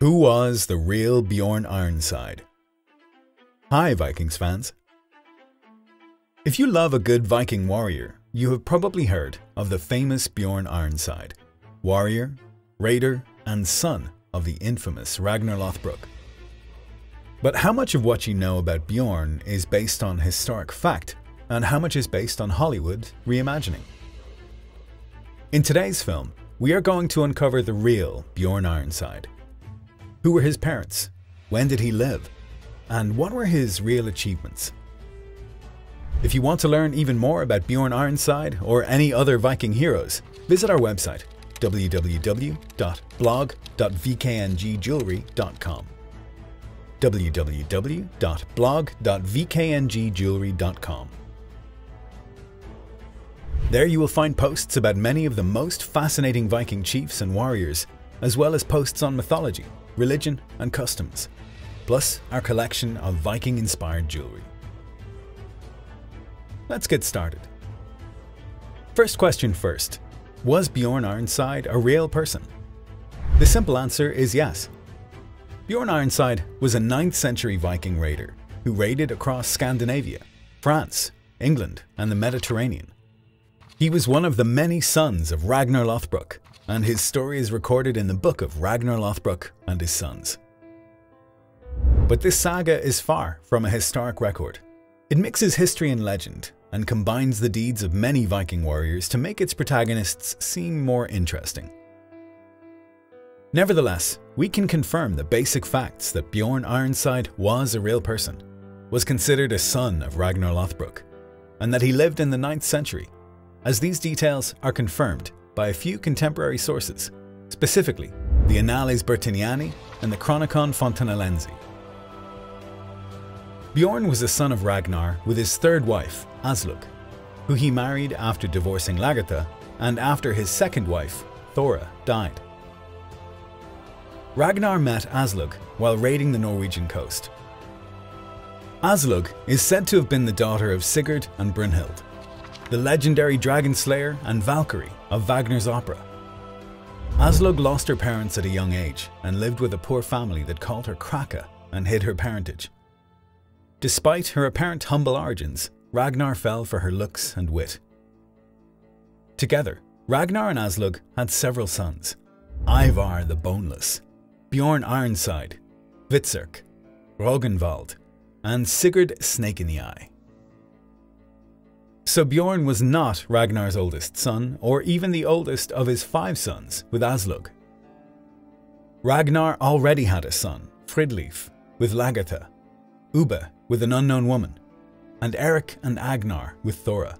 Who was the real Bjorn Ironside? Hi, Vikings fans. If you love a good Viking warrior, you have probably heard of the famous Bjorn Ironside, warrior, raider, and son of the infamous Ragnar Lothbrok. But how much of what you know about Bjorn is based on historic fact, and how much is based on Hollywood reimagining? In today's film, we are going to uncover the real Bjorn Ironside. Who were his parents? When did he live? And what were his real achievements? If you want to learn even more about Bjorn Ironside or any other Viking heroes, visit our website www.blog.vkngjewelry.com www.blog.vkngjewelry.com There you will find posts about many of the most fascinating Viking chiefs and warriors, as well as posts on mythology, religion, and customs, plus our collection of Viking-inspired jewelry. Let's get started. First question first. Was Bjorn Ironside a real person? The simple answer is yes. Bjorn Ironside was a 9th century Viking raider who raided across Scandinavia, France, England, and the Mediterranean. He was one of the many sons of Ragnar Lothbrok, and his story is recorded in the book of Ragnar Lothbrok and his sons. But this saga is far from a historic record. It mixes history and legend, and combines the deeds of many Viking warriors to make its protagonists seem more interesting. Nevertheless, we can confirm the basic facts that Bjorn Ironside was a real person, was considered a son of Ragnar Lothbrok, and that he lived in the 9th century, as these details are confirmed by a few contemporary sources, specifically the Annales Bertiniani and the Chronicon Fontanellense. Bjorn was the son of Ragnar with his third wife, Aslaug, who he married after divorcing Lagertha and after his second wife, Thora, died. Ragnar met Aslaug while raiding the Norwegian coast. Aslaug is said to have been the daughter of Sigurd and Brunhild, the legendary dragon slayer and Valkyrie of Wagner's opera. Aslaug lost her parents at a young age and lived with a poor family that called her Kraka and hid her parentage. Despite her apparent humble origins, Ragnar fell for her looks and wit. Together, Ragnar and Aslaug had several sons Ivar the Boneless, Bjorn Ironside, Hvitserk, Rognvald, and Sigurd Snake in the Eye. So Bjorn was not Ragnar's oldest son, or even the oldest of his five sons with Aslaug. Ragnar already had a son, Fridleif, with Lagertha, Ubbe with an unknown woman, and Eric and Agnar with Thora.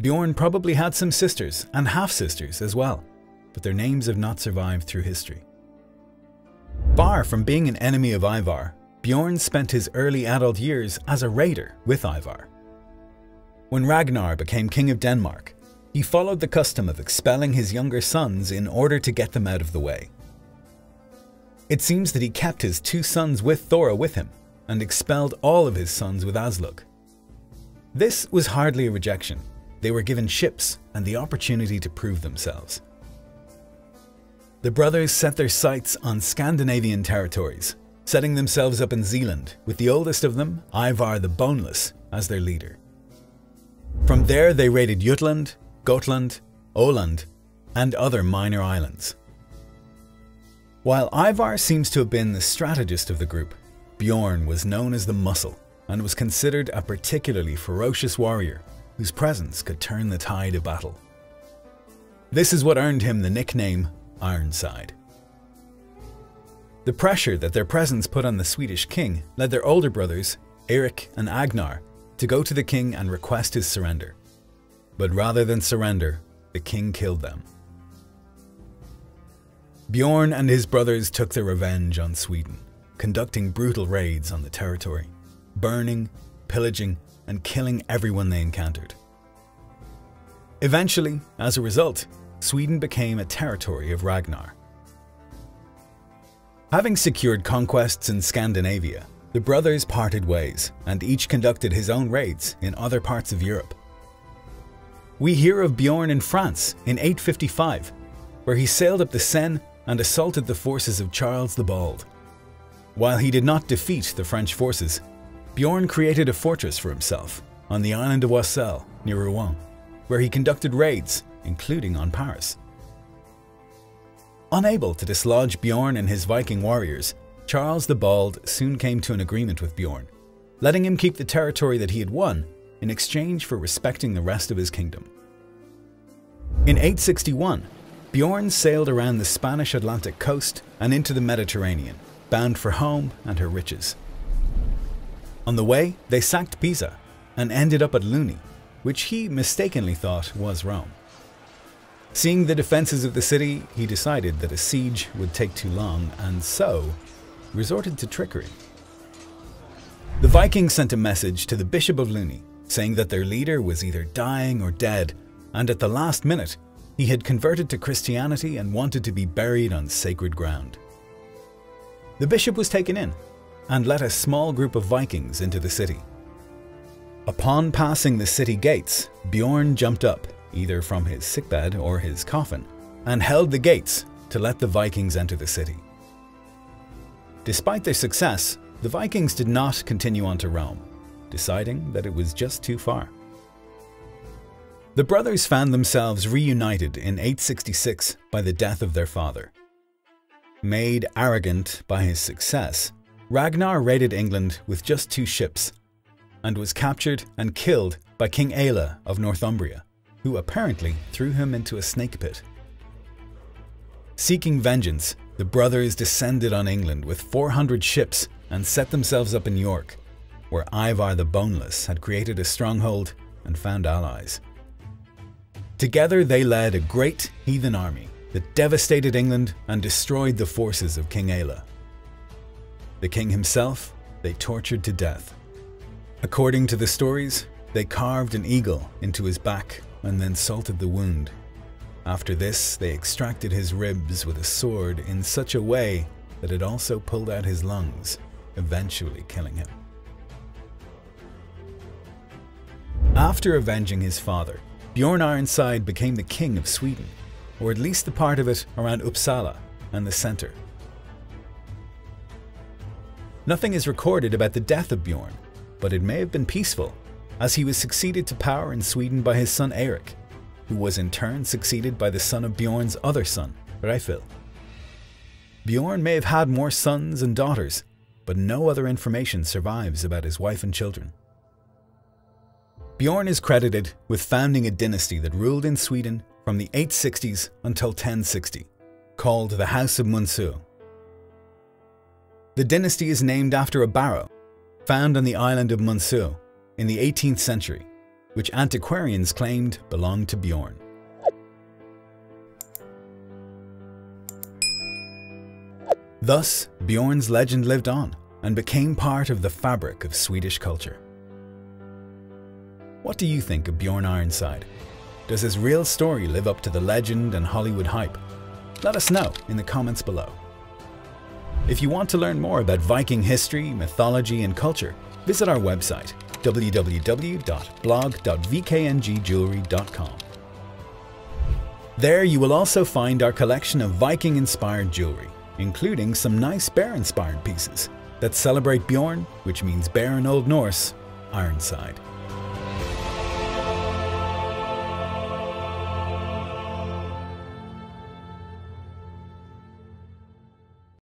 Bjorn probably had some sisters and half-sisters as well, but their names have not survived through history. Far from being an enemy of Ivar, Bjorn spent his early adult years as a raider with Ivar. When Ragnar became king of Denmark, he followed the custom of expelling his younger sons in order to get them out of the way. It seems that he kept his two sons with Thora with him and expelled all of his sons with Aslaug. This was hardly a rejection. They were given ships and the opportunity to prove themselves. The brothers set their sights on Scandinavian territories, setting themselves up in Zealand, with the oldest of them, Ivar the Boneless, as their leader. From there they raided Jutland, Gotland, Åland, and other minor islands. While Ivar seems to have been the strategist of the group, Bjorn was known as the Muscle and was considered a particularly ferocious warrior whose presence could turn the tide of battle. This is what earned him the nickname Ironside. The pressure that their presence put on the Swedish king led their older brothers, Eric and Agnar, to go to the king and request his surrender. But rather than surrender, the king killed them. Bjorn and his brothers took their revenge on Sweden, conducting brutal raids on the territory, burning, pillaging, and killing everyone they encountered. Eventually, as a result, Sweden became a territory of Ragnar. Having secured conquests in Scandinavia, the brothers parted ways and each conducted his own raids in other parts of Europe. We hear of Bjorn in France in 855, where he sailed up the Seine and assaulted the forces of Charles the Bald. While he did not defeat the French forces, Bjorn created a fortress for himself on the island of Oissel near Rouen, where he conducted raids, including on Paris. Unable to dislodge Bjorn and his Viking warriors, Charles the Bald soon came to an agreement with Bjorn, letting him keep the territory that he had won in exchange for respecting the rest of his kingdom. In 861, Bjorn sailed around the Spanish Atlantic coast and into the Mediterranean, bound for home and her riches. On the way, they sacked Pisa and ended up at Luni, which he mistakenly thought was Rome. Seeing the defenses of the city, he decided that a siege would take too long and so resorted to trickery. The Vikings sent a message to the Bishop of Luni saying that their leader was either dying or dead, and at the last minute, he had converted to Christianity and wanted to be buried on sacred ground. The bishop was taken in and let a small group of Vikings into the city. Upon passing the city gates, Bjorn jumped up, either from his sickbed or his coffin, and held the gates to let the Vikings enter the city. Despite their success, the Vikings did not continue on to Rome, deciding that it was just too far. The brothers found themselves reunited in 866 by the death of their father. Made arrogant by his success, Ragnar raided England with just two ships and was captured and killed by King Aelle of Northumbria, who apparently threw him into a snake pit. Seeking vengeance, the brothers descended on England with 400 ships and set themselves up in York, where Ivar the Boneless had created a stronghold and found allies. Together they led a great heathen army that devastated England and destroyed the forces of King Aelle. The king himself they tortured to death. According to the stories, they carved an eagle into his back and then salted the wound. After this, they extracted his ribs with a sword in such a way that it also pulled out his lungs, eventually killing him. After avenging his father, Bjorn Ironside became the king of Sweden, or at least the part of it around Uppsala and the centre. Nothing is recorded about the death of Bjorn, but it may have been peaceful, as he was succeeded to power in Sweden by his son Eric, who was in turn succeeded by the son of Bjorn's other son, Refil. Bjorn may have had more sons and daughters, but no other information survives about his wife and children. Bjorn is credited with founding a dynasty that ruled in Sweden from the 860s until 1060, called the House of Munso. The dynasty is named after a barrow found on the island of Munso in the 18th century, which antiquarians claimed belonged to Bjorn. Thus, Bjorn's legend lived on and became part of the fabric of Swedish culture. What do you think of Bjorn Ironside? Does his real story live up to the legend and Hollywood hype? Let us know in the comments below. If you want to learn more about Viking history, mythology, and culture, visit our website www.blog.vkngjewelry.com. There you will also find our collection of Viking inspired jewelry, including some nice bear inspired pieces that celebrate Bjorn, which means bear in Old Norse, Ironside.